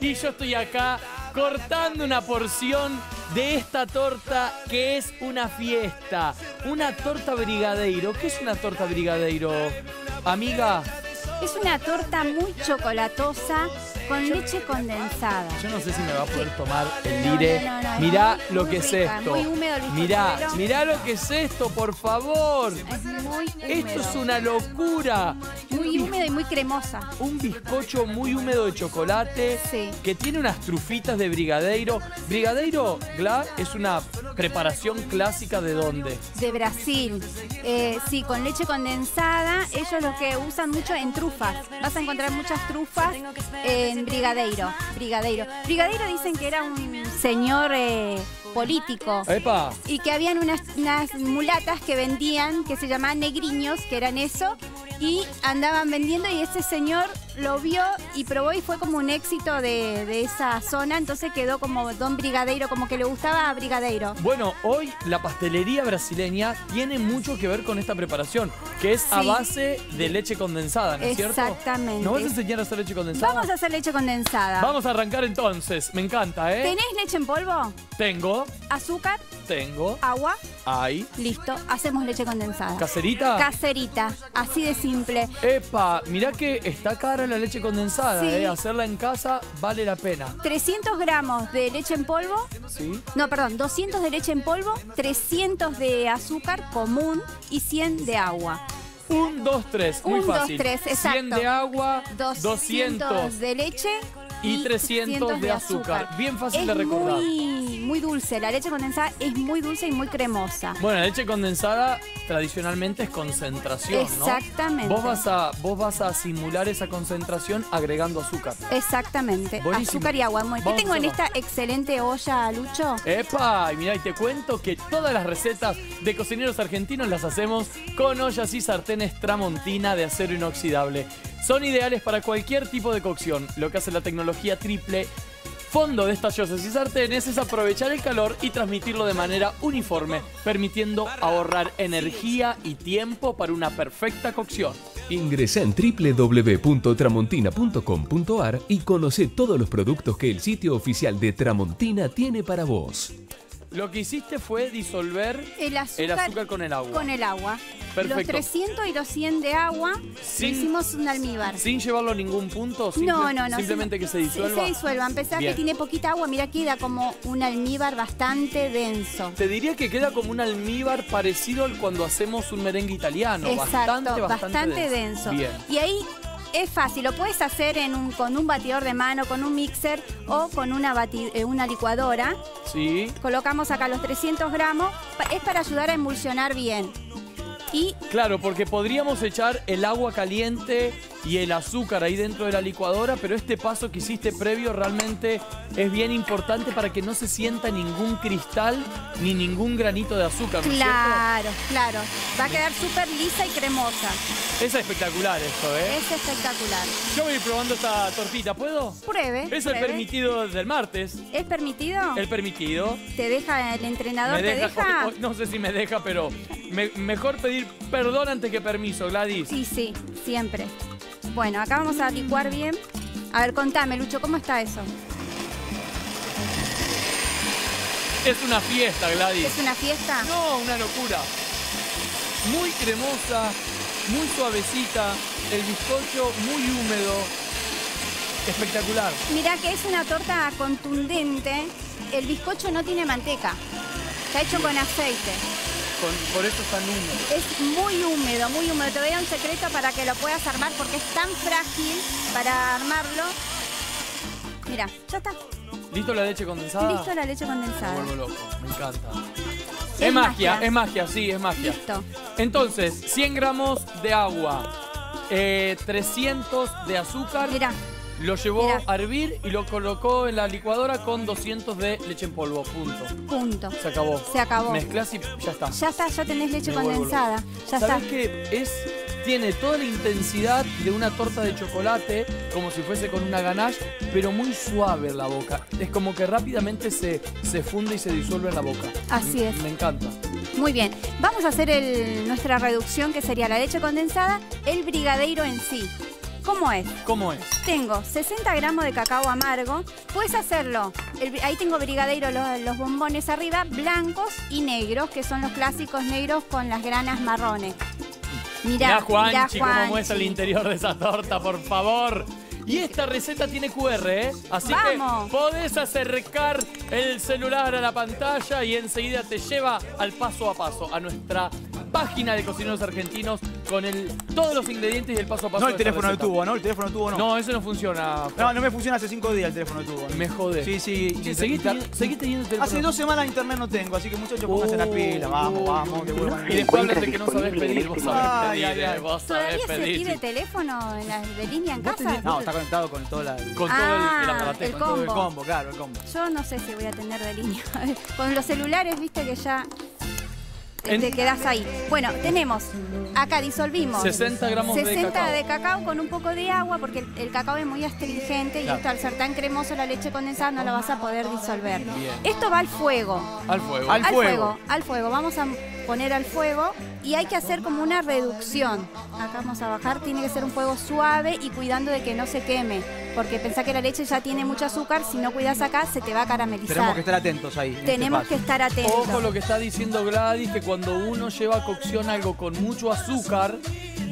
Y yo estoy acá cortando una porción de esta torta que es una fiesta. Una torta brigadeiro. ¿Qué es una torta brigadeiro? Amiga, Es una torta muy chocolatosa con leche condensada. yo no sé si me va a poder tomar el No, lire. no, no, no, mirá muy- lo que es rica, esto. muy húmedo el mirá, mirá lo que es esto, por favor. Es muy Esto húmedo. es una locura. Muy húmedo y muy cremosa. Un bizcocho muy húmedo de chocolate Sí. que tiene unas trufitas de brigadeiro. Brigadeiro, Gla, es una preparación clásica de dónde? De Brasil. Eh, sí, con leche condensada. Ellos lo que usan mucho en trufas. Vas a encontrar muchas trufas en Brigadeiro. Brigadeiro. Brigadeiro dicen que era un señor eh, político. ¡Epa! Y que habían unas, unas mulatas que vendían, que se llamaban negriños, que eran eso, y andaban vendiendo y ese señor lo vio y probó y fue como un éxito de, de esa zona, entonces quedó como Don Brigadeiro, como que le gustaba a Brigadeiro. Bueno, hoy la pastelería brasileña tiene mucho que ver con esta preparación, que es a base de leche condensada, ¿no es cierto? Exactamente. ¿Nos vas a enseñar a hacer leche condensada? Vamos a hacer leche condensada. Vamos a arrancar entonces, me encanta, ¿eh? ¿Tenés leche en polvo? Tengo, ¿Azúcar? tengo, ¿Agua? hay, Listo, hacemos leche condensada. caserita. Caserita, así de simple. Epa, mirá que está cara la leche condensada, Sí. ¿eh? Hacerla en casa vale la pena. 300 gramos de leche en polvo, ¿Sí? No, perdón, 200 de leche en polvo, 300 de azúcar común y 100 de agua. Un, dos, tres, muy Un, dos, fácil. tres, 100 exacto. de agua, 200, 200 de leche y 300 de azúcar. Bien fácil es de recordar. Muy, muy dulce, la leche condensada es muy dulce y muy cremosa. Bueno, la leche condensada tradicionalmente es concentración, ¿no? Exactamente. Vos vas a, vos vas a simular esa concentración agregando azúcar. Exactamente, Buenísimo. azúcar y agua. ¿Qué Vamos tengo en esta excelente olla, Lucho? ¡Epa! Y mirá, y te cuento que todas las recetas de cocineros argentinos las hacemos con ollas y sartenes Tramontina de acero inoxidable. Son ideales para cualquier tipo de cocción. Lo que hace la tecnología triple fondo de estas ollas y sartenes es aprovechar el calor y transmitirlo de manera uniforme, permitiendo ahorrar energía y tiempo para una perfecta cocción. Ingresa en www.tramontina.com.ar y conoce todos los productos que el sitio oficial de Tramontina tiene para vos. Lo que hiciste fue disolver El azúcar, el azúcar con el agua. con el agua. Perfecto. Los 300 y los 100 de agua, Sin- hicimos un almíbar. Sin llevarlo a ningún punto, simple- No, no, no. simplemente sim- que se disuelva. Se disuelva. A pesar que tiene poquita agua, mira, queda como un almíbar bastante denso. Te diría que queda como un almíbar parecido al cuando hacemos un merengue italiano. Exacto, bastante, denso. Bien. Y ahí es fácil, lo puedes hacer en un, con un batidor de mano, con un mixer o con una, bati- eh, una licuadora. Sí. Colocamos acá los 300 gramos, es para ayudar a emulsionar bien. Y Claro, porque podríamos echar el agua caliente y el azúcar ahí dentro de la licuadora, pero este paso que hiciste previo realmente es bien importante para que no se sienta ningún cristal ni ningún granito de azúcar, ¿no claro, claro, va a quedar súper lisa y cremosa. Es espectacular esto, ¿eh? Es espectacular. Yo voy a ir probando esta tortita, ¿puedo? Pruebe. Es el permitido del martes. ¿Es permitido? El permitido. ¿Te deja el entrenador? Me ¿Te deja, deja? o- o- no sé si me deja, pero me- mejor pedir perdón antes que permiso, Gladys. Sí, sí, siempre. Bueno, acá vamos a licuar bien. A ver, contame, Lucho, ¿cómo está eso? Es una fiesta, Gladys. ¿Es una fiesta? No, una locura. Muy cremosa, muy suavecita, el bizcocho muy húmedo. Espectacular. Mirá que es una torta contundente. El bizcocho no tiene manteca. Está hecho con aceite. Con- por eso es tan húmedo. Es muy húmedo, muy húmedo. Te voy a dar un secreto para que lo puedas armar porque es tan frágil para armarlo. Mira, ya está. ¿Listo la leche condensada? Listo la leche Me condensada. vuelvo loco, me encanta. Es, Es magia, magia. es magia, sí, es magia. Listo. Entonces, 100 gramos de agua, eh, 300 de azúcar. Mirá, Lo llevó Mirá. a hervir y lo colocó en la licuadora con 200 de leche en polvo. Punto. punto. Se acabó. Se acabó. Mezclas y ya está. Ya está, ya tenés leche Me condensada. Ya está. ¿Sabes qué? Es, tiene toda la intensidad de una torta de chocolate, como si fuese con una ganache, pero muy suave en la boca. Es como que rápidamente se, se funde y se disuelve en la boca. Así es. Me encanta. Muy bien. Vamos a hacer el- nuestra reducción que sería la leche condensada, el brigadeiro en sí. ¿Cómo es? ¿Cómo es? Tengo 60 gramos de cacao amargo. Puedes hacerlo. el- ahí tengo brigadeiro, los, los bombones arriba, blancos y negros, que son los clásicos negros con las granas marrones. Mirá, Mirá, Juanchi, mirá, cómo muestra el interior de esa torta, por favor. Y esta receta tiene QR, ¿eh? Así Vamos. que podés acercar el celular a la pantalla y enseguida te lleva al paso a paso a nuestra página de cocineros argentinos con el, todos los ingredientes y el paso a paso. No el teléfono de tubo, ¿no? El teléfono de tubo no. No, eso no funciona. No, no me funciona hace cinco días el teléfono de tubo. Me jode. Sí, sí. Che, y- ¿seguís, y- teni- seguís teniendo el teléfono? Hace dos semanas internet no tengo, así que muchachos pónganse las Oh, pilas. Vamos, vamos, que vuelvan. Y después hablan de que no sabés pedir, vos sabés Ay, pedir, ay, eh, ay. vos sabés ¿Todavía se pedir. pide teléfono en la- de línea en casa? No, está conectado con toda la... Con todo el, el Ah, aparate. el con todo todo el combo. combo, claro, el combo. Yo no sé si voy a tener de línea. Con los celulares, viste que ya En- te quedas ahí. Bueno, tenemos, acá disolvimos 60 gramos de 60 cacao. de cacao con un poco de agua porque el, el cacao es muy astringente y esto al ser tan cremoso la leche condensada no la vas a poder disolver. Bien. Esto va al fuego. Al fuego. Al al fuego. fuego, al fuego. Vamos a poner al fuego y hay que hacer como una reducción. Acá vamos a bajar, tiene que ser un fuego suave y cuidando de que no se queme, porque pensá que la leche ya tiene mucho azúcar, si no cuidas acá se te va a caramelizar. Tenemos que estar atentos ahí. este Tenemos que estar atentos. Ojo lo que está diciendo Gladys, que cuando uno lleva a cocción algo con mucho azúcar,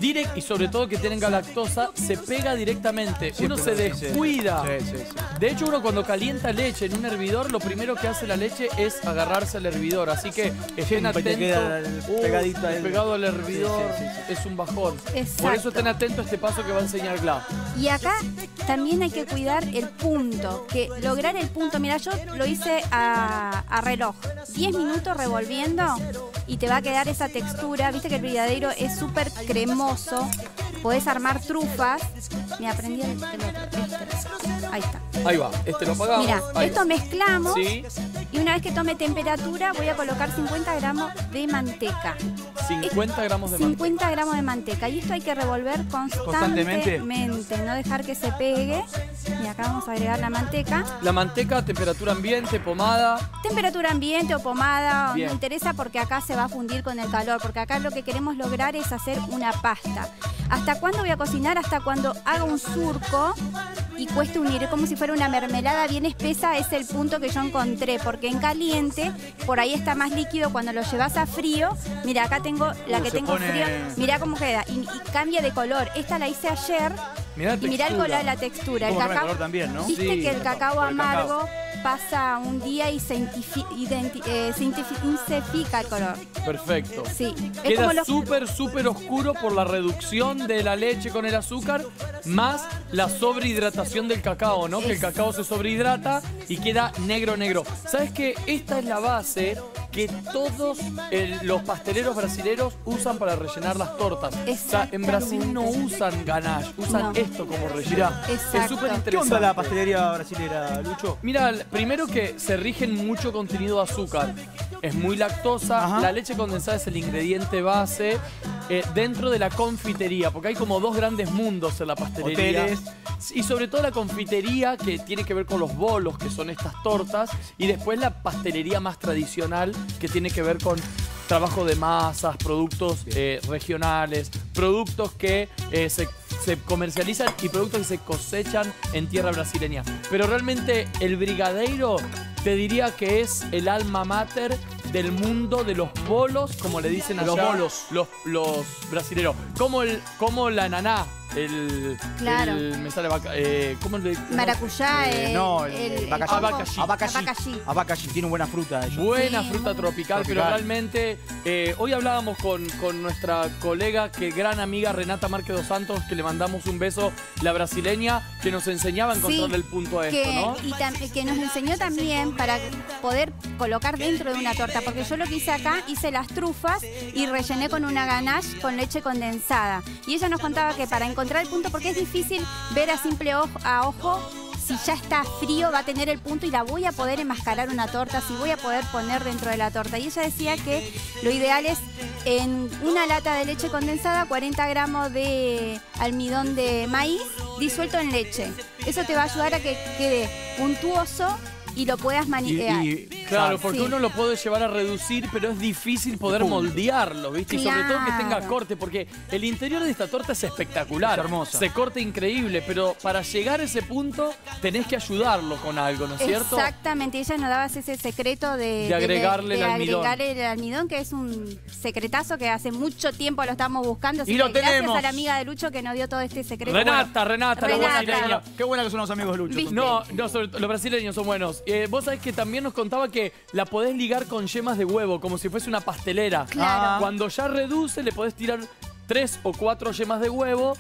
direct y sobre todo que tenga lactosa, se pega directamente. uno se descuida. Sí, sí, sí. De hecho, uno cuando calienta leche en un hervidor, lo primero que hace la leche es agarrarse al hervidor. Así que estén atentos. Uh, pegadito ahí. pegado al hervidor Sí, sí, sí, es un bajón. Por Exacto. eso estén atentos a este paso que va a enseñar Glad. Y acá también hay que cuidar el punto, que lograr el punto, mira, yo lo hice a, a reloj, 10 minutos revolviendo y te va a quedar esa textura, viste que el brigadeiro es súper cremoso, podés armar trufas, me aprendí el, el otro, este. ahí está. Ahí va, este lo apagamos. Mira, Ahí esto va. mezclamos Sí, y una vez que tome temperatura voy a colocar 50 gramos de manteca. 50 gramos de manteca. 50 gramos de manteca. Y esto hay que revolver constantemente, Constantemente. no dejar que se pegue. Y acá vamos a agregar la manteca. La manteca, temperatura ambiente, pomada. Temperatura ambiente o pomada, Bien. no interesa porque acá se va a fundir con el calor, porque acá lo que queremos lograr es hacer una pasta. ¿Hasta cuándo voy a cocinar? Hasta cuando haga un surco y cueste unir, es como si fuera una mermelada bien espesa, es el punto que yo encontré, porque en caliente por ahí está más líquido, cuando lo llevas a frío, mira, acá tengo la Uh, que tengo pone- frío, mira cómo queda, y, y cambia de color. Esta la hice ayer Mirá y mirá el color, la textura. El cacao, color también, ¿no? Viste Sí, que el cacao el cacao. Pasa un día y se, eh, se intifi- intensifica el color. Perfecto. Sí. Es Queda los- súper, súper oscuro por la reducción de la leche con el azúcar, más la sobrehidratación del cacao, ¿no? Que el cacao se sobrehidrata y queda negro, negro. ¿Sabes qué? Esta es la base que todos el- los pasteleros brasileros usan para rellenar las tortas. O sea, en Brasil no usan ganache, usan No. esto como relleno. Es súper interesante. ¿Qué onda la pastelería brasilera, Lucho? Mira, primero que se rigen mucho contenido de azúcar. Es muy lactosa. Ajá. La leche condensada es el ingrediente base eh, dentro de la confitería, porque hay como dos grandes mundos en la pastelería. Hoteles. Y sobre todo la confitería, que tiene que ver con los bolos, que son estas tortas. Y después la pastelería más tradicional, que tiene que ver con trabajo de masas, productos eh, regionales, productos que eh, se, se comercializan y productos que se cosechan en tierra brasileña. Pero realmente el brigadeiro te diría que es el alma mater del mundo de los bolos, como le dicen allá los bolos. los, los brasileros. Como, el, como la naná, el... Claro. el- me sale vaca... Eh, ¿Cómo le Maracuyá, Eh, el, no, el, el- el hongo. Abacaxi. Abacaxi. Abacaxi. Abacaxi, tiene buena fruta ellos. Buena Sí, fruta tropical, pero Tropical. realmente eh, hoy hablábamos con, con nuestra colega, que gran amiga Renata Márquez dos Santos, que le mandamos un beso, la brasileña, que nos enseñaba a encontrarle Sí, el punto a esto, que, ¿no? y tam- que nos enseñó también para poder colocar dentro de una torta, porque yo lo que hice acá, hice las trufas y rellené con una ganache con leche condensada. Y ella nos contaba que para encontrar el punto, porque es difícil ver a simple ojo, a ojo si ya está frío va a tener el punto y la voy a poder enmascarar una torta, si voy a poder poner dentro de la torta. Y ella decía que lo ideal es en una lata de leche condensada, 40 gramos de almidón de maíz disuelto en leche. Eso te va a ayudar a que quede puntuoso y lo puedas manipular. Claro, porque Sí. uno lo puede llevar a reducir, pero es difícil poder moldearlo, ¿viste? Y sobre todo que tenga corte, porque el interior de esta torta es espectacular. Es hermosa. Se corta increíble, pero para llegar a ese punto tenés que ayudarlo con algo, ¿no es cierto? Exactamente, ella nos daba ese secreto de, De agregarle de el almidón. agregarle el almidón, que es un secretazo que hace mucho tiempo lo estamos buscando. Así Y lo que gracias tenemos. a la amiga de Lucho que nos dio todo este secreto. Renata, Renata, la Renata. brasileña. Qué buena que son los amigos de Lucho. No, no, sobre los brasileños son buenos. Eh, vos sabés que también nos contaba que la podés ligar con yemas de huevo, como si fuese una pastelera. Claro. Cuando ya reduce, le podés tirar tres o cuatro yemas de huevo,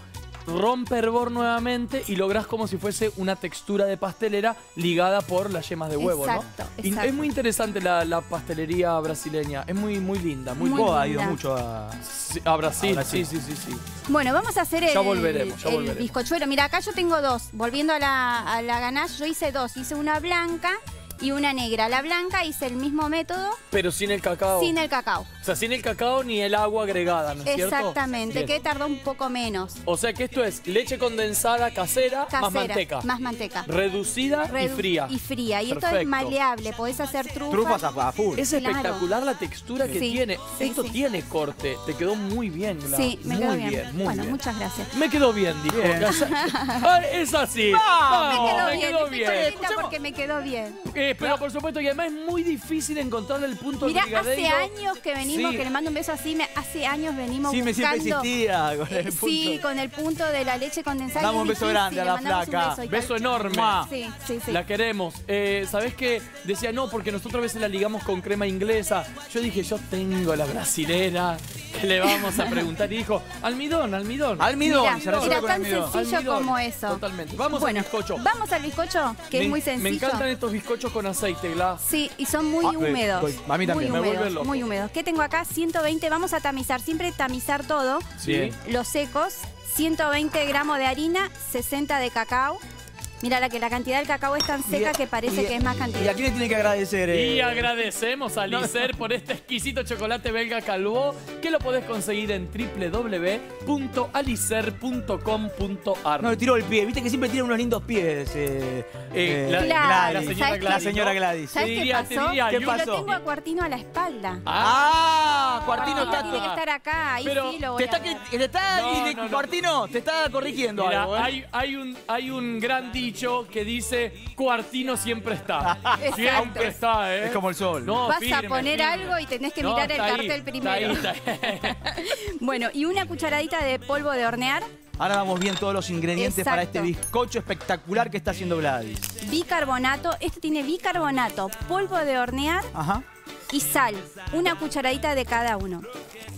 rompe hervor nuevamente y lográs como si fuese una textura de pastelera ligada por las yemas de huevo, Exacto, ¿no? Y exacto. es muy interesante la, la pastelería brasileña. Es muy, muy linda, muy, Muy linda. Has ido mucho a... Sí, a Brasil, A Brasil. sí, sí, sí, sí. Bueno, vamos a hacer el, Ya volveremos, ya el volveremos. bizcochuelo. Mira, acá yo tengo dos. Volviendo a la, a la ganache, yo hice dos. Hice una blanca y una negra. La blanca hice el mismo método Pero sin el cacao. sin el cacao. O sea, sin el cacao ni el agua agregada, ¿no es cierto? Exactamente, Bien. que tardó un poco menos. O sea que esto es leche condensada casera, Casera, más manteca. Más manteca. Reducida y fría. Y fría. Y esto es Perfecto. maleable. Podés hacer trufas. Trufas a, a full. Es Claro. espectacular la textura que Sí, tiene. sí, Esto sí. tiene corte. Te quedó muy bien. Sí, me muy quedó bien. bien. muy bueno, bien. muchas gracias. Me quedó bien, dijo. Bien. Ah, es así. me Vamos, quedó me bien. quedó estoy bien. contenta porque me quedó bien. Eh, pero por supuesto, y además es muy difícil encontrar el punto Mira, del hace años que venimos, Sí. que le mando un beso así, me- hace años venimos Sí, me siempre buscando. existía con el Eh, punto. Sí, con el punto de la leche condensada. Damos un es beso difícil, grande a la mandamos un flaca. beso enorme. Sí, sí, sí. La queremos. Eh, ¿Sabés qué? Decía, no, porque nosotros a veces la ligamos con crema inglesa. Yo dije, yo tengo la brasilera. le vamos a preguntar? Y dijo, almidón, almidón. Almidón, Mira, se resuelve era con tan almidón. sencillo Almidón. como eso. Totalmente. Vamos bueno, al bizcocho. Vamos al bizcocho, que Me- es muy sencillo. Me encantan estos bizcochos con aceite, Gla. Sí, y son muy Ah, eh, húmedos. voy. A mí también. Muy Me vuelve húmedos, loco. muy húmedos. ¿Qué tengo acá? 120. Vamos a tamizar. Siempre tamizar todo. Sí. Los secos. 120 gramos de harina, 60 de cacao. Mira, la que la cantidad del cacao es tan seca que parece Y- que es más ¿Y cantidad. a quién le tiene que agradecer? Y eh? agradecemos a Licer por este exquisito chocolate belga Calvo que lo podés conseguir en www.alicer.com.ar. No, le tiró el pie. Viste que siempre tiene unos lindos pies. Eh, Eh, la- Claro, la señora. Gladys. La señora Gladys. ¿Sabes Te qué diría- pasó? te diría, ¿Qué y un- pasó? Lo tengo a Cuartino a la espalda. Ah, Cuartino Ah, está. tiene que estar acá, ahí Pero sí lo voy Te está, a ver. que- te está No, y de- no, no. Cuartino, te está corrigiendo Mira, algo. ¿eh? hay, hay un, hay un gran dicho que dice Cuartino siempre está. siempre está, ¿eh? Es como el sol. No, Vas firme, a poner firme. algo y tenés que No, mirar el ahí, cartel está primero. ahí, está ahí. Bueno, y una cucharadita de polvo de hornear, Ahora vamos bien todos los ingredientes para este bizcocho espectacular que está haciendo Gladys. bicarbonato. Este tiene bicarbonato, polvo de hornear Ajá. Y sal. Una cucharadita de cada uno.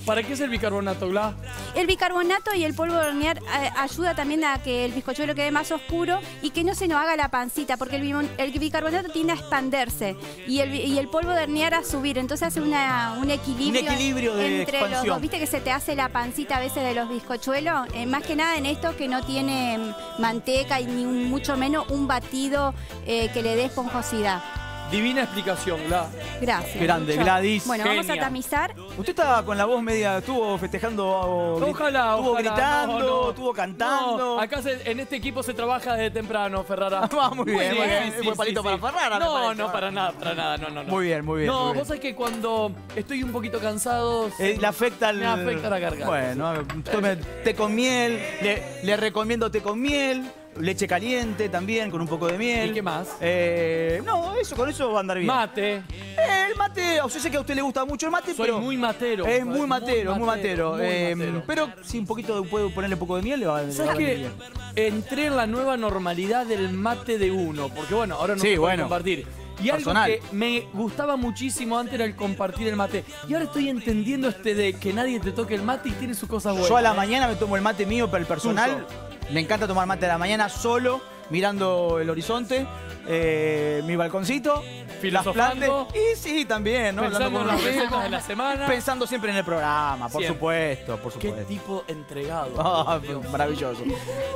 ¿Para qué es el bicarbonato, Gla? El bicarbonato y el polvo de hornear eh, ayuda también a que el bizcochuelo quede más oscuro y que no se nos haga la pancita, porque el, el bicarbonato tiende a expanderse y el, bi- y el polvo de hornear a subir. Entonces hace una- un equilibrio, Un equilibrio de entre los dos. Viste que se te hace la pancita a veces de los bizcochuelos. Eh, más que nada en esto que no tiene manteca y ni un- mucho menos un batido eh, que le dé esponjosidad. Divina explicación, Gla. Gracias. Grande, Lucho. Gladys. Bueno, vamos a tamizar. Usted estaba con la voz media, estuvo festejando, o gri- Ojalá, estuvo ojalá, gritando, no, no. estuvo cantando. No, acá se- en este equipo se trabaja desde temprano, Ferrara. Ah, muy bien, muy bien. Sí, Buen palito sí. para Ferrara, No, no, para nada, para nada, no, no, no. Muy bien, muy bien. No, muy bien. vos sabés que cuando estoy un poquito cansado... Eh, le afecta el... Me afecta la garganta. Bueno, tome té con miel, le, le recomiendo té con miel, leche caliente también, con un poco de miel. ¿Y qué más? Eh, no, eso, con eso va a andar bien. Mate. Eh, el mate, o sea, sé que a usted le gusta mucho el mate, Soy pero... muy matero. Es muy matero, muy matero. muy Eh, matero. pero si un poquito puede ponerle un poco de miel, le va, va a ¿Sabes qué? bien. Entré en la nueva normalidad del mate de uno, porque bueno, ahora no Sí, se bueno. compartir. Y Personal. algo que me gustaba muchísimo antes era el compartir el mate. Y ahora estoy entendiendo este de que nadie te toque el mate y tiene sus cosas buenas. Yo a la ¿eh? mañana me tomo el mate mío para el personal. Me encanta tomar mate a la mañana solo, mirando el horizonte, eh, mi balconcito, las plantas. Y sí, también, ¿no? Pensando Hablando en con los de la semana. Pensando siempre en el programa, por Siempre. supuesto, por Qué supuesto. tipo entregado. Ah, Dios. maravilloso.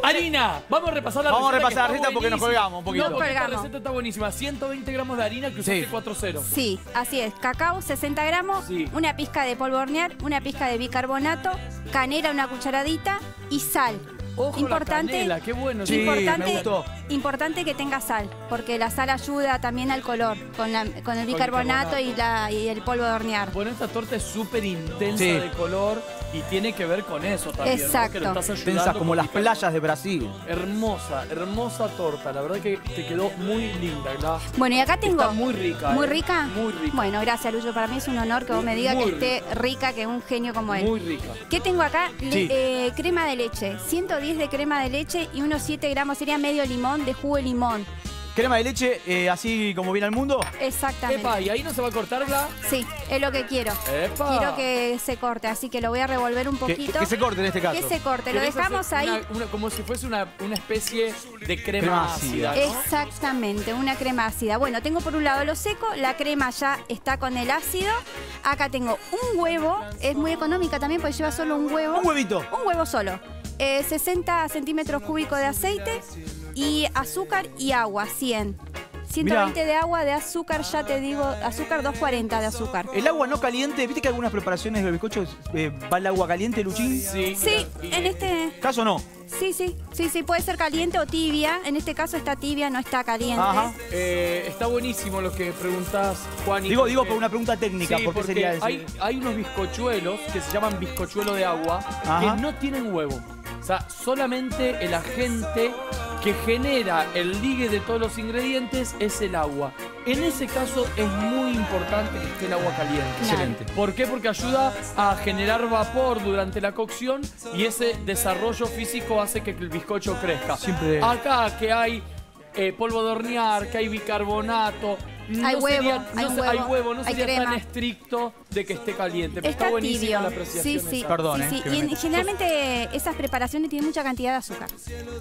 Harina, vamos a repasar la Vamos a receta. repasar la receta porque nos colgamos un poquito. No, Colgamos. receta está buenísima. 120 gramos de harina que usaste Sí. 4-0. Sí, así es. Cacao, 60 gramos, Sí. una pizca de polvo hornear, una pizca de bicarbonato, canela, una cucharadita y sal. Ojo Importante. la canela, qué bueno. Sí, Importante- me gustó. Importante que tenga sal, porque la sal ayuda también al color, con, la- con el bicarbonato y, la, y el polvo de hornear. Bueno, esta torta es súper intensa Sí. de color y tiene que ver con eso también. ¿no? Exacto. Estás ayudando Tensas como las playas de Brasil. Hermosa, hermosa torta. La verdad que te quedó muy linda. La- Bueno, y acá tengo... Está muy rica. ¿Muy eh. rica? Muy rica. Bueno, gracias, Lucho. Para mí es un honor que vos me digas que esté rica, que un genio como él. Muy rica. ¿Qué tengo acá? Le- eh, crema de leche. 110 de crema de leche y unos 7 gramos, sería medio limón de jugo de limón. Crema de leche, eh, así como viene al mundo. Exactamente. Epa, ¿y ahí no se va a cortar la? Sí, es lo que quiero. Epa. Quiero que se corte, así que lo voy a revolver un Que, que- poquito. que se corte en este caso. Que se corte, lo ¿Querés dejamos ahí. una- una- como si fuese una, una especie de crema, Crema ácida. ácida. ¿no? Exactamente, una crema ácida. Bueno, tengo por un lado lo seco, la crema ya está con el ácido. Acá tengo un huevo, es muy económica también porque lleva solo un huevo. Un huevito. Un huevo solo. Eh, 60 centímetros cúbicos de aceite y azúcar y agua, 100. 120 de agua, de azúcar, ya te digo, azúcar 240 de azúcar. El agua no caliente, viste que algunas preparaciones de bizcochos eh, va el agua caliente, Luchín. Sí, Sí, en este, ¿Caso no? sí, sí, sí, sí, puede ser caliente o tibia. En este caso está tibia, no está caliente. Ajá. Eh, está buenísimo lo que preguntás, Juan. Digo, digo por una pregunta técnica, Sí, ¿por qué porque sería eso? hay, hay unos bizcochuelos que se llaman bizcochuelo de agua Ajá. que no tienen huevo. O sea, solamente el agente que genera el ligue de todos los ingredientes es el agua. En ese caso es muy importante que esté el agua caliente. Claro. Excelente. ¿Por qué? Porque ayuda a generar vapor durante la cocción y ese desarrollo físico hace que el bizcocho crezca. Siempre- Acá que hay eh, polvo de hornear, que hay bicarbonato. No Hay huevo, sería- hay no hay huevo, no hay sería tan estricto de que esté caliente. Pero está, Está buenísima tibio. la apreciación. Sí, sí. esa. Perdón, sí, eh, sí. Y en- generalmente esas preparaciones tienen mucha cantidad de azúcar.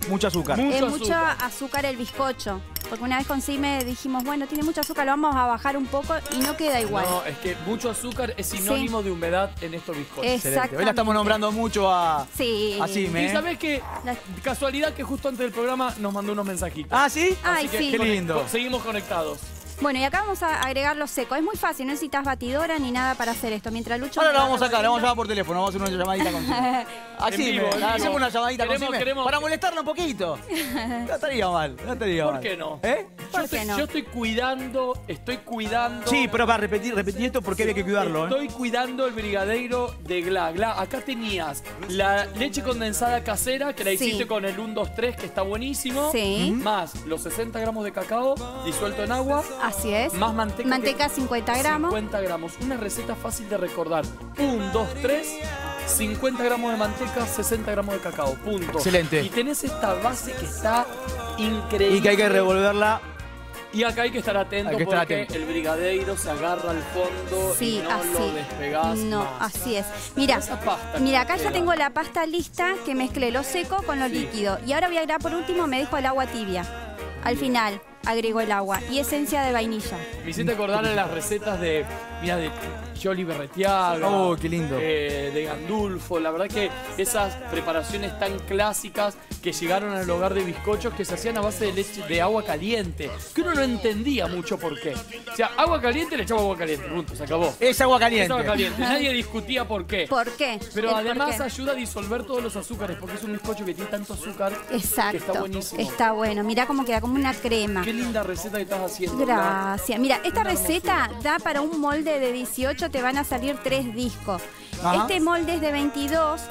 Mucho azúcar. Mucho es mucho azúcar. azúcar el bizcocho. Porque una vez con Sime dijimos, bueno, tiene mucho azúcar, lo vamos a bajar un poco y no queda igual. No, es que mucho azúcar es sinónimo de humedad en estos bizcochos. Excelente. Hoy la estamos nombrando mucho a. Sí. Así me- Y sabes que La- casualidad que justo antes del programa nos mandó unos mensajitos. Ah, ¿sí? Ay, Así que sí. Qué lindo. Seguimos conectados. Bueno, y acá vamos a agregar lo seco. Es muy fácil, no necesitas batidora ni nada para hacer esto. Mientras Lucho. Ahora va vamos a sacar, la vamos a llamar por teléfono, vamos a hacer una llamadita con Así, vivo, me- hacemos una llamadita Queremos- con Sime queremos- para molestarla un poquito. No estaría mal, no estaría ¿Por mal. qué no? ¿Eh? ¿Por yo, estoy, no? yo estoy cuidando, estoy cuidando. Sí, pero para repetir, repetir esto porque había que cuidarlo, ¿eh? Estoy cuidando el brigadeiro de Gla. Gla, acá tenías la leche condensada casera, que la Sí. hiciste con el 1, 2, 3, que está buenísimo. Sí. Más los 60 gramos de cacao disuelto en agua. Así es. Más manteca. Manteca que- 50 gramos. 50 gramos. Una receta fácil de recordar. 1, 2, 3. 50 gramos de manteca, 60 gramos de cacao. Punto. Excelente. Y tenés esta base que está increíble. Y que hay que revolverla. Y acá hay que estar atento Hay que estar porque atento. el brigadeiro se agarra al fondo Sí, y no así. lo despegás No, más. así es. Mira, Esa pasta mira, acá ya tengo la pasta lista que mezclé lo seco con lo Sí. líquido. Y ahora voy a agregar por último, me dejo el agua tibia. Al final agrego el agua y esencia de vainilla. Me hiciste acordar a las recetas de, mira, de Jolly Berretiaga. Oh, qué lindo. eh, de Gandulfo. La verdad que esas preparaciones tan clásicas que llegaron al hogar de bizcochos que se hacían a base de leche de agua caliente. Que uno no entendía mucho por qué. O sea, agua caliente le echaba agua caliente. Punto, se acabó. Es agua Es caliente. agua caliente. Nadie discutía por qué. ¿Por qué? Pero además qué. ayuda a disolver todos los azúcares porque es un bizcocho que tiene tanto azúcar que Exacto. está buenísimo. Está bueno. Mira cómo queda como una crema. Qué linda receta que estás haciendo. Gracias. Mira, esta receta da para un molde de 18, te van a salir tres discos. Ajá. Este molde es de 22,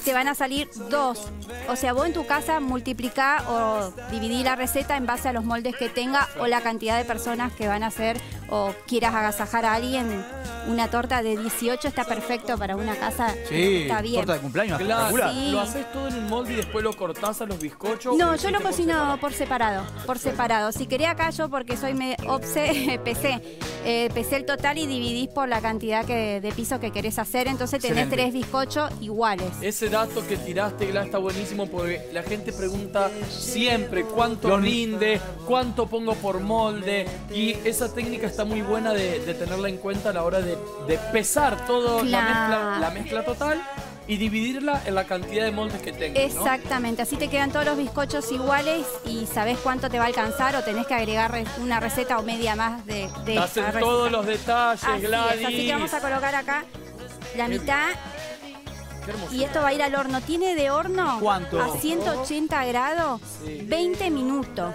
te van a salir dos. O sea, vos en tu casa multiplicá o dividí la receta en base a los moldes que tenga o la cantidad de personas que van a hacer o quieras agasajar a alguien. Una torta de 18 está perfecto para una casa. Sí, está bien. torta de cumpleaños, Claro. Sí. ¿Lo haces todo en un molde y después lo cortás a los bizcochos? No, yo lo por cocino separado? por separado, por separado. Si quería acá yo, porque soy me obse, pesé, eh, pesé el total y dividís por la cantidad que, de piso que querés hacer, entonces tenés Excelente. tres bizcochos iguales. Ese dato que tiraste, Gla, está buenísimo porque la gente pregunta siempre cuánto rinde, cuánto pongo por molde. Y esa técnica está muy buena de, de tenerla en cuenta a la hora de, de pesar toda la, Claro. mezcla, la mezcla total y dividirla en la cantidad de moldes que tengo. ¿no? Exactamente, así te quedan todos los bizcochos iguales y sabés cuánto te va a alcanzar o tenés que agregar re- una receta o media más de, de Estás esa en receta. todos los detalles, Así es, Gladys. así que vamos a colocar acá la mitad. Y esto va a ir al horno. Tiene de horno ¿Cuánto? a 180 grados Sí. 20 minutos.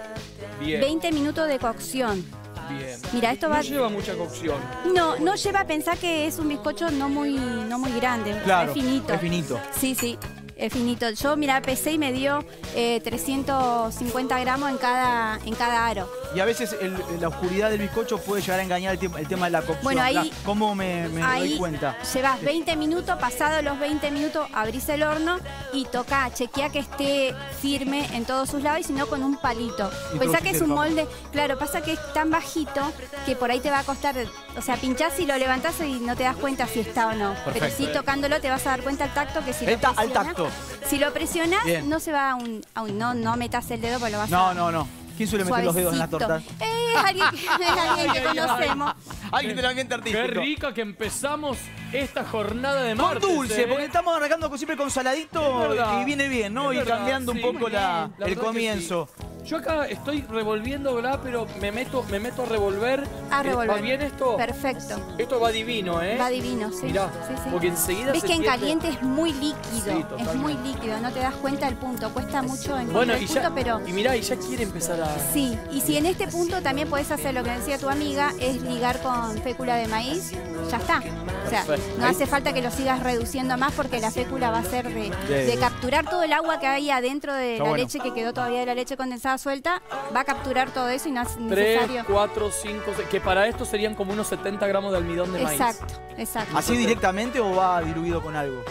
Bien, 20 minutos de cocción. bien. Mira, esto va. No lleva mucha cocción. No, no lleva a pensar que es un bizcocho no muy, no muy grande. Claro, es finito. es finito. Sí, sí. Es finito. Yo, mira, pesé y me dio eh, 350 gramos en cada, en cada aro. Y a veces el- la oscuridad del bizcocho puede llegar a engañar el, tem- el tema de la cocción. Bueno, ahí- La- ¿Cómo me, me doy cuenta? llevas 20 minutos, pasados los 20 minutos abrís el horno y toca, chequea que esté firme en todos sus lados y si no con un palito. Pensá que es un molde, claro, pasa que es tan bajito que por ahí te va a costar, o sea, pinchás y lo levantás y no te das cuenta si está o no. Pero Perfecto. sí tocándolo te vas a dar cuenta al tacto que si lo presionás- tacto. Si lo presionas, Bien. no se va a un, a un- no, no metas el dedo porque lo vas a No, no, no. ¿Quién suele meter los dedos en las tortas? Eh, es alguien, que- es alguien que conocemos. Alguien del ambiente artístico. Qué rica que empezamos esta jornada de Con martes. dulce, ¿eh? porque estamos arrancando con- siempre con saladito y viene bien, ¿no? Es Y verdad, cambiando sí, un poco la, el comienzo. Yo acá estoy revolviendo, ¿verdad? Pero me meto, me meto a revolver. A Eh, revolver. ¿Va bien esto? Perfecto. Esto va divino, ¿eh? Va divino, sí. Mirá, sí, sí. porque enseguida Ves se que en siente- caliente es muy líquido, Sí, es muy líquido, no te das cuenta del punto, cuesta mucho encontrar Bueno, el y punto, ya, pero y mirá, y ya quiere empezar a... sí, y si en este punto también puedes hacer lo que decía tu amiga, es ligar con fécula de maíz, ya está. O sea, Perfecto. no hace falta que lo sigas reduciendo más porque la fécula va a ser de, De- de capturar todo el agua que hay adentro de Está la bueno. leche que quedó todavía de la leche condensada suelta, va a capturar todo eso y no es 3, necesario. 4, 5, que para esto serían como unos 70 gramos de almidón de maíz. Exacto, exacto. ¿Así directamente o va diluido con algo?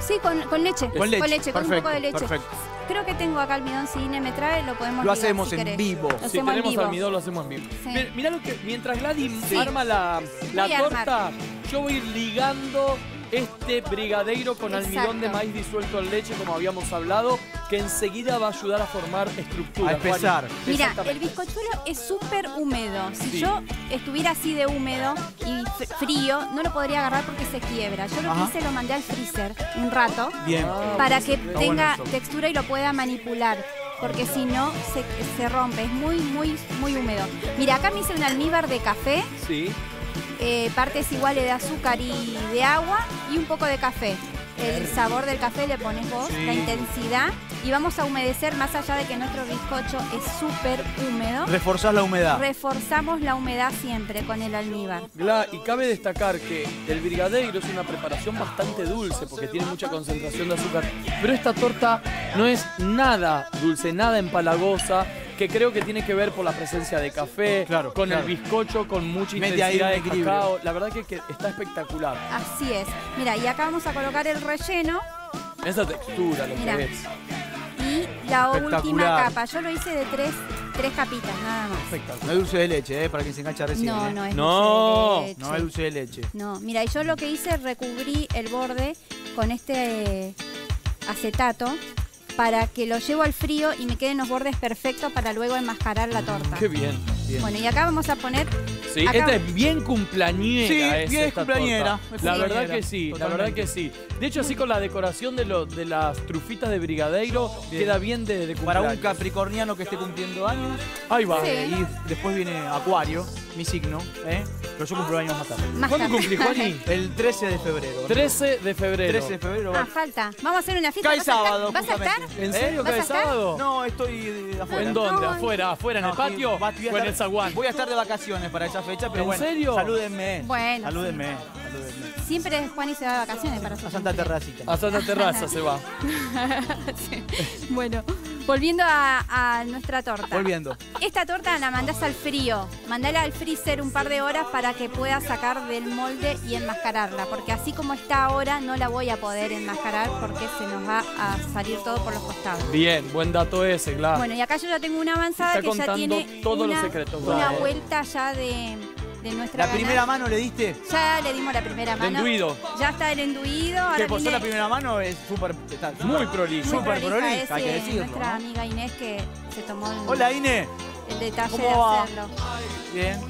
Sí, con, con leche. Con leche. con un Perfecto, poco de leche. perfecto. Creo que tengo acá almidón, si Ine me trae, lo podemos Lo ligar, hacemos si en querés. vivo. Lo Si hacemos en tenemos vivo. almidón, lo hacemos en vivo. Sí. Mir- Mirá lo que, mientras Gladys Sí. arma la, la Voy a armar. torta, yo voy a ir ligando este brigadeiro con almidón de Exacto. maíz disuelto en leche, como habíamos hablado, que enseguida va a ayudar a formar estructura. A. Juani. Mira, el bizcochuelo es súper húmedo. Si Sí. yo estuviera así de húmedo y frío, no lo podría agarrar porque se quiebra. Yo lo que Ajá. hice lo mandé al freezer un rato Bien. Ah, para que tenga textura y lo pueda manipular. Porque si no, se, se rompe. Es muy, muy, muy húmedo. Mira, acá me hice un almíbar de café. Sí. Eh, partes iguales de azúcar y de agua y un poco de café. El sabor del café le pones vos, Sí. la intensidad y vamos a humedecer más allá de que nuestro bizcocho es súper húmedo. Reforzás la humedad. Reforzamos la humedad siempre con el almíbar. Gla- y cabe destacar que el brigadeiro es una preparación bastante dulce porque tiene mucha concentración de azúcar. Pero esta torta no es nada dulce, nada empalagosa, que creo que tiene que ver por la presencia de café, Claro, con claro. el bizcocho, con mucha intensidad un de cacao. La verdad que, que está espectacular. Así es. Mira, y acá vamos a colocar el relleno Esa textura, lo Mirá. que es. y la última capa. Yo lo hice de tres, tres capitas nada más. Espectacular. No es dulce de leche, ¿eh? Para quien se engancha recién. No, ¿eh? no es No, dulce de leche. No es dulce de leche. No, mira, y yo lo que hice, recubrí el borde con este acetato para que lo llevo al frío y me queden los bordes perfectos para luego enmascarar la torta. Qué bien. Bien. Bueno, y acá vamos a poner, Sí, Acá- esta es bien cumpleañera. Sí, es bien esta cumpleañera, es La cumpleañera, verdad que sí, la verdad que sí. De hecho, así con la decoración de, lo- de las trufitas de brigadeiro, Bien. queda bien de, de Para un capricorniano que esté cumpliendo años. Ahí va. Sí. eh, y después viene Acuario, mi signo, ¿eh? Pero yo cumplo años más tarde. más ¿Cuándo cumplí, Juani? El 13 de febrero. 13 de febrero. 13 de febrero. Ah, falta. Vamos a hacer una fiesta. Cae ¿Vas a estar? sábado, ¿Vas a estar? justamente. ¿En ¿Eh? serio ¿Vas cae sábado? No, estoy de afuera. ¿En dónde? ¿Afuera? ¿Afuera? ¿En el patio? ¿O en el zaguán? Voy a estar de vacaciones para esa fecha, pero ¿En bueno. serio? Salúdenme. Bueno, Salúdenme. salúdenme. Siempre Juan y se va de vacaciones para su A Santa cumpleaños. Terracita. A Santa Terraza se va. Bueno, volviendo a, a nuestra torta. Volviendo. Esta torta la mandás al frío. Mandala al freezer un par de horas para que pueda sacar del molde y enmascararla. Porque así como está ahora, no la voy a poder enmascarar porque se nos va a salir todo por los costados. Bien, buen dato ese, claro. Bueno, y acá yo ya tengo una avanzada Está que ya contando tiene todos los una, secretos, una vuelta ya de, de nuestra ¿La primera ganancia. mano le diste? Ya le dimos la primera mano. enduido. Ya está el enduido. Ahora Que por ser viene la primera mano es súper. está Muy muy súper prolija, prolija, hay que eh, decirlo. nuestra ¿no? amiga Inés que se tomó el, Hola, Ine. el detalle ¿Cómo de va? hacerlo. Bien.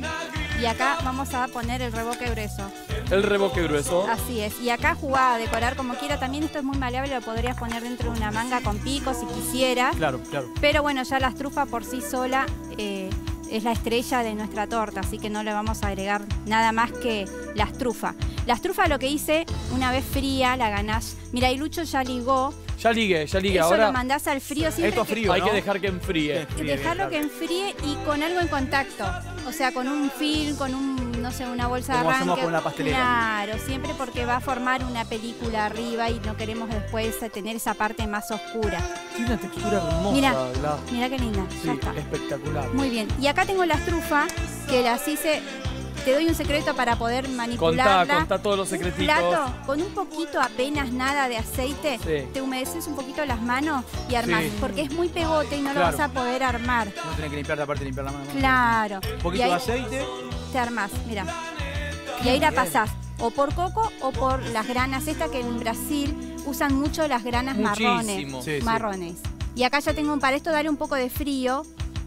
Y acá vamos a poner el reboque grueso. El reboque grueso. Así es. Y acá jugá a decorar como quiera. También esto es muy maleable, lo podrías poner dentro de una manga con pico si quisieras. Claro, claro. Pero bueno, ya las trufas por sí sola eh, es la estrella de nuestra torta, así que no le vamos a agregar nada más que las trufas. Las trufas lo que hice, una vez fría, la ganás. Mira, y Lucho ya ligó. Ya ligue, ya ligue. Eso Ahora lo mandás al frío siempre Esto que- frío, hay ¿no? que dejar que enfríe. Dejarlo que enfríe y con algo en contacto. O sea, con un film, con un, no sé, una bolsa Como de hacemos arranque. con la pastelera. Claro, siempre porque va a formar una película arriba y no queremos después tener esa parte más oscura. Tiene una textura hermosa, Mira. Mira qué linda. Sí, ya está. espectacular. Muy bien. Y acá tengo las trufas que las hice. Te doy un secreto para poder Contá, manipularla. contá todos los Un secretitos. plato con un poquito apenas nada de aceite, Sí. te humedeces un poquito las manos y armás, Sí. porque es muy pegote y no Claro. lo vas a poder armar. No tenés que limpiar la parte de limpiar la mano. Claro. Un poquito ahí de aceite. Te armás, mira. Y ahí la pasás o por coco o por las granas estas que en Brasil usan mucho las granas Muchísimo. marrones. Sí, sí. marrones. Y acá ya tengo para esto darle un poco de frío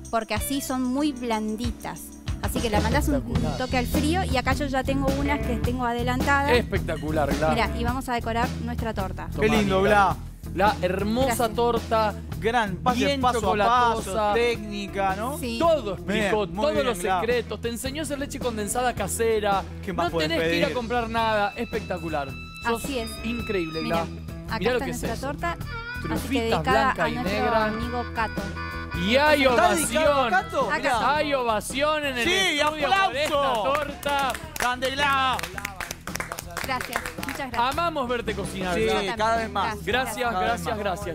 porque así son muy blanditas. Así que la mandás un, toque al frío y acá yo ya tengo unas que tengo adelantadas. Espectacular, claro. Mira, y vamos a decorar nuestra torta. Qué lindo, Bla. La hermosa Gracias. torta, Gran paso, Bien paso a paso, técnica, ¿no? Sí. todo explicó, Bien, muy todos bien, los secretos. Te enseñó a hacer leche condensada casera. ¿Qué más no tenés que ir a comprar nada. Espectacular. Sos Así es. Increíble, acá Mirá lo está que es nuestra eso. torta. así que Trufitas blanca a y negra. amigo Cato. Y hay ¿Está dedicado a ovación. Mirá. Hay ovación en el Sí, estudio por aplauso. esta torta. ¡Grande, Glau! Gracias, muchas gracias. Amamos verte cocinar. Sí, cada vez más. Gracias, gracias, gracias.